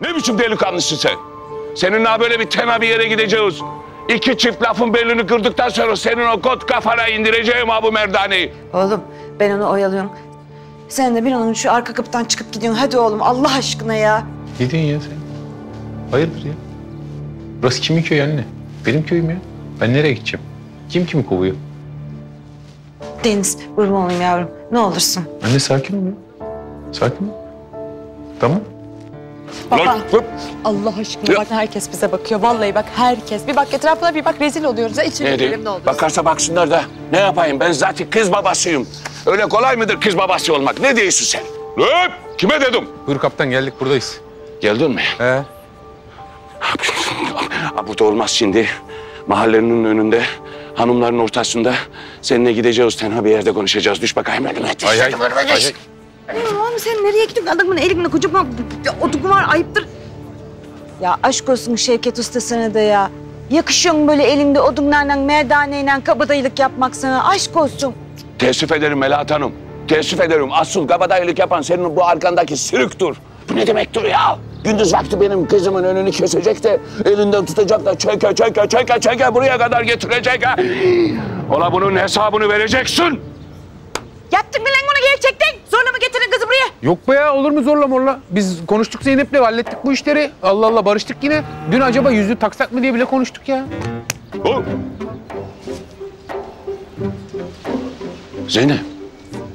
Ne biçim delikanlısın sen? Seninle böyle bir tema bir yere gideceğiz. İki çift lafın belini kırdıktan sonra senin o kot kafana indireceğim ha bu merdaneyi. Oğlum ben onu oyalıyorum. Sen de bir an önce şu arka kapıdan çıkıp gidiyorsun. Hadi oğlum Allah aşkına ya. Ne diyorsun ya sen? Hayırdır ya? Burası kimin köyü anne? Benim köyüm ya. Ben nereye gideceğim? Kim kimi kovuyor? Deniz vurma olayım yavrum. Ne olursun. Anne sakin ol ya. Sakin ol. Tamam. Baba Lan, hıp. Allah aşkına bak herkes bize bakıyor. Vallahi bak herkes. Bir bak etrafına bir bak rezil oluyoruz. Ya içeri Ne girelim diyeyim? ne. Bakarsa baksınlar da ne yapayım ben zaten kız babasıyım. Öyle kolay mıdır kız babası olmak? Ne diyorsun sen? Hop! Kime dedim? Buyur kaptan geldik buradayız. Geldin mi? He. Ha, burada olmaz şimdi. Mahallenin önünde, hanımların ortasında seninle gideceğiz. Tenha bir yerde konuşacağız. Düş bakayım önüme. Düş Ay ay. dedim, önüme ay, düş. Ay. Oğlum sen nereye gidiyorsun? Adamın elinde kocaman otuku var ayıptır. Ya aşk olsun Şevket Usta sana da ya. Yakışıyor mu böyle elinde odunlarla, merdaneyle kabadayılık yapmak sana? Aşk olsun. Teessüf ederim Melahat Hanım. Teessüf ederim. Asıl kabadayılık yapan senin bu arkandaki sürüktür. Bu ne demektir ya? Gündüz vakti benim kızımın önünü kesecek de elinden tutacak da çeke çeke çeke çeke buraya kadar getirecek ha. Ola bunun hesabını vereceksin. Yaptın mı lan bunu gerçekten? Zorla mı getirin kızı buraya? Yok be ya olur mu zorla morla? Biz konuştuk Zeynep'le hallettik bu işleri. Allah Allah barıştık yine. Dün acaba yüzüğü taksak mı diye bile konuştuk ya. Bu. Zeynep.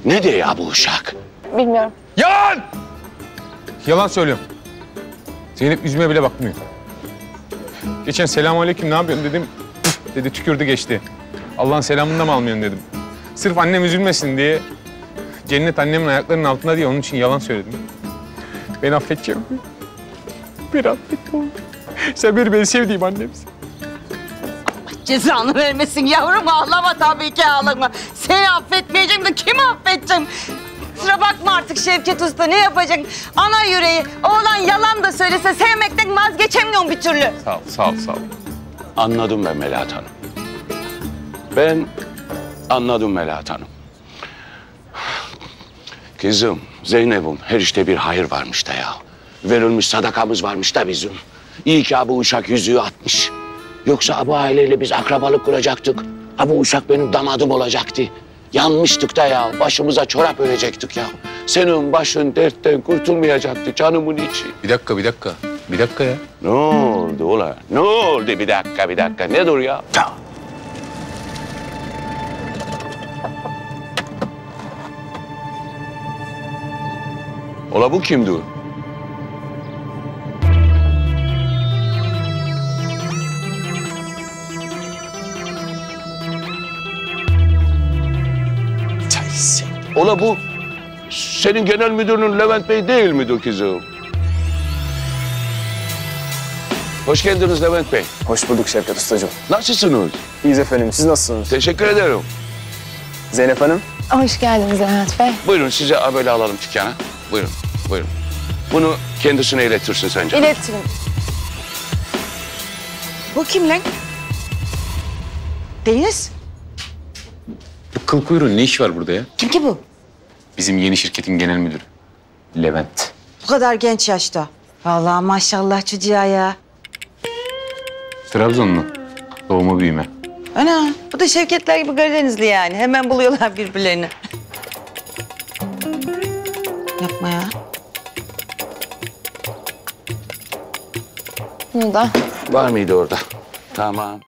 Ne diyor ya bu uşak? Bilmiyorum. Yalan! Yalan söylüyorum. Zeynep yüzüme bile bakmıyor. Geçen selamun aleyküm ne yapıyorsun dedim. Dedi tükürdü geçti. Allah'ın selamını da mı almıyorsun dedim. Sırf annem üzülmesin diye cennet annemin ayaklarının altında diye onun için yalan söyledim. Beni affedeceğim. Bir affet oğlum. Sen bir beni sevdiğim annemsin. Cezanı vermesin yavrum ağlama tabii ki ağlama. Seni affetmeyeceğim de kimi affedeceğim? Kusura bakma artık Şevket Usta ne yapacaksın? Ana yüreği oğlan yalan da söylese sevmekten vazgeçemiyorum bir türlü. Sağ ol, sağ ol, sağ ol. Anladım ben Melahat Hanım. Ben anladım Melahat Hanım. Kızım, Zeynep'im her işte bir hayır varmış da ya. Verilmiş sadakamız varmış da bizim. İyi ki bu uşak yüzüğü atmış. Yoksa bu aileyle biz akrabalık kuracaktık. Ha bu uşak benim damadım olacaktı. Yanmıştık da ya. Başımıza çorap örecektik ya. Senin başın dertten kurtulmayacaktı canımın içi. Bir dakika, bir dakika. Bir dakika ya. Ne oldu ulan? Ne oldu bir dakika bir dakika? Ne dur ya? Ta. Ola bu kimdi? Sen. Ola bu senin genel müdürünün Levent Bey değil midir kızım? Hoş geldiniz Levent Bey. Hoş bulduk Şevket Ustacığım. Nasılsınız? İyiyiz efendim. Siz nasılsınız? Teşekkür ederim. Zeynep Hanım. Hoş geldiniz Levent Bey. Buyurun size böyle alalım dükkana. Buyurun, buyurun. Bunu kendisine iletirsin sence. İletirim. Bu kim lan? Deniz. Bu kıl kuyruğun ne işi var burada ya? Kim ki bu? Bizim yeni şirketin genel müdürü. Levent. Bu kadar genç yaşta. Vallahi maşallah çocuğa ya. Trabzonlu. Doğma büyüme. Ana bu da Şevketler gibi Karadenizli yani. Hemen buluyorlar birbirlerini. Yapma ya. Bunu da Var mıydı orada? Tamam.